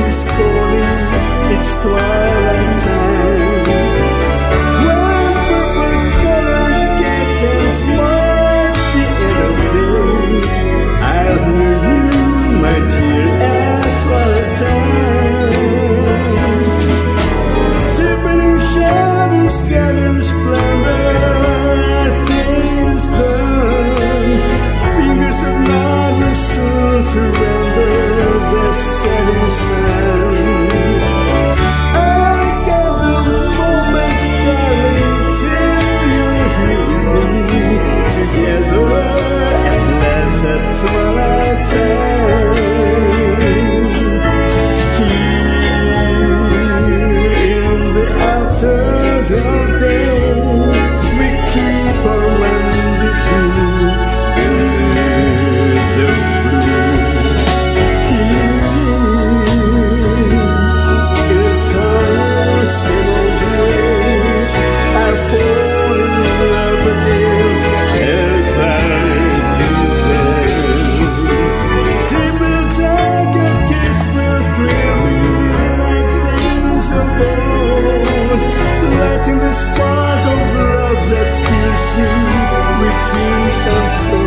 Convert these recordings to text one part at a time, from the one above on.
it's twilight time. Purple color the end of day, I'll hear you, my dear, at twilight time. Shadows gather splendor as done. Of surrender. So.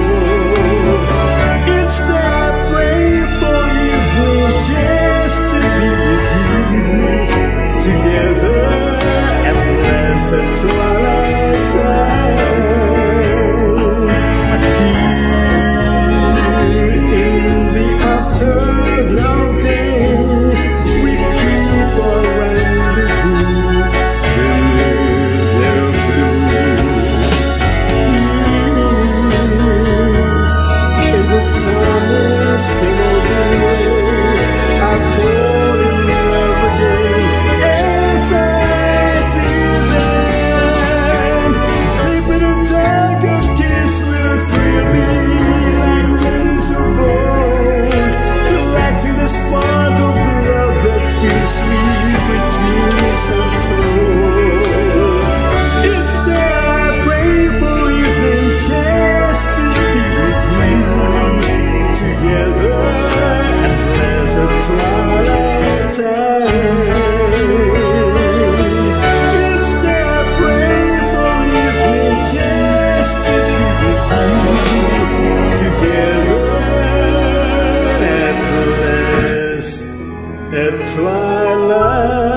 with you, of It's la.